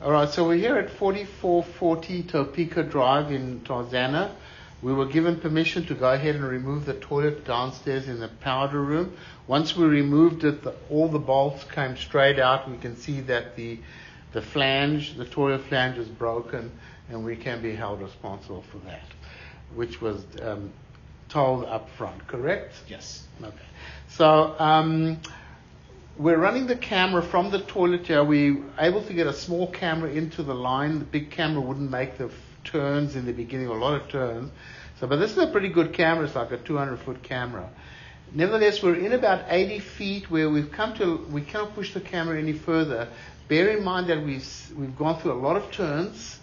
All right, so we're here at 4440 Topeka Drive in Tarzana. We were given permission to go ahead and remove the toilet downstairs in the powder room. Once we removed it, the, all the bolts came straight out. We can see that the the flange, the toilet flange is broken, and we can be held responsible for that, which was um, told up front, correct? Yes. Okay. So um, we're running the camera from the toilet here. We were able to get a small camera into the line. The big camera wouldn't make the f- turns in the beginning, a lot of turns. So, but this is a pretty good camera. It's like a 200 foot camera. Nevertheless, we're in about 80 feet where we've come to, we can't push the camera any further. Bear in mind that we've, we've gone through a lot of turns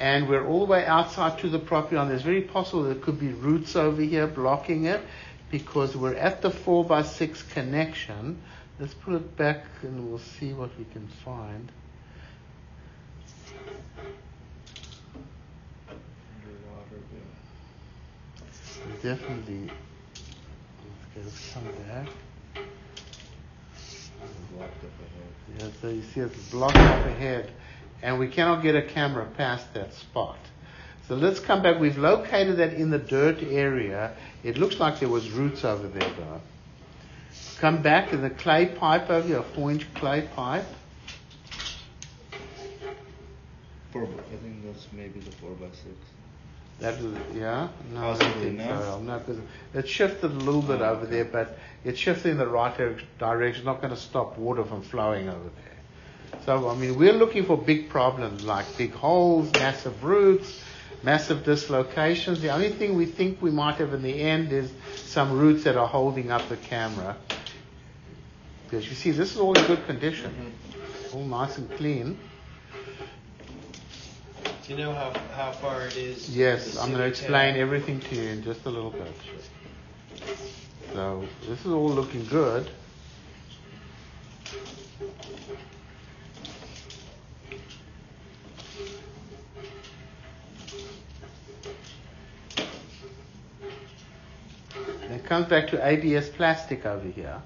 and we're all the way outside to the property line. There's very possible there could be roots over here blocking it because we're at the 4 by 6 connection. Let's put it back and we'll see what we can find. Definitely. Let's come back. Yeah, so you see it's blocked up ahead, and we cannot get a camera past that spot. So let's come back. We've located that in the dirt area. It looks like there was roots over there, though. Come back in the clay pipe over here, a four-inch clay pipe. Four, I think that's maybe the four by six. That was, yeah, no, oh, I don't Possibly think so. I'm not it shifted a little bit Oh, over okay. there, but it shifted in the right direc- direction. Not going to stop water from flowing over there. So I mean, we're looking for big problems like big holes, massive roots, massive dislocations. The only thing we think we might have in the end is some roots that are holding up the camera. Because you see, this is all in good condition, mm-hmm. all nice and clean. Do you know how, how far it is? Yes, I'm going to explain town? everything to you in just a little bit. So this is all looking good. Comes back to ABS plastic over here.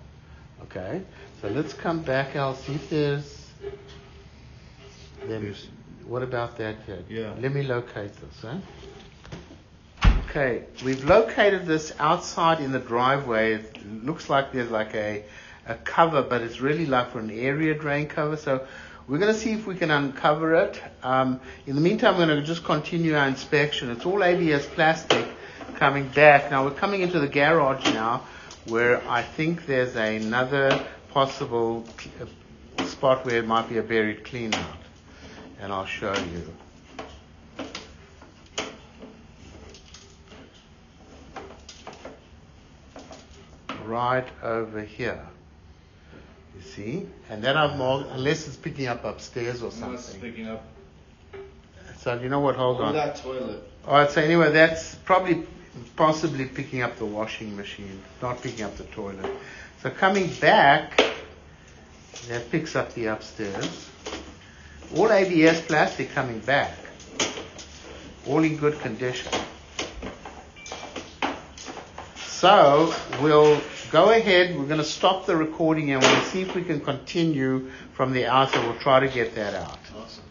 Okay, so let's come back. I'll see if there's. Then what about that here? Yeah. Let me locate this. Huh? Okay, we've located this outside in the driveway. It looks like there's like a, a cover, but it's really like for an area drain cover. So we're going to see if we can uncover it. Um, in the meantime, we're going to just continue our inspection. It's all ABS plastic coming back. Now we're coming into the garage now, where I think there's another possible uh, spot where it might be a buried clean out, and I'll show you. right over here. You see? And then I've marked, unless it's picking up upstairs or No, it's something. picking up So you know what? Hold on on. that toilet. All right. So anyway, that's probably, possibly picking up the washing machine, not picking up the toilet. So coming back, that picks up the upstairs. All ABS plastic coming back. All in good condition. So we'll go ahead. We're going to stop the recording and we'll see if we can continue from the outside. We'll try to get that out. Awesome.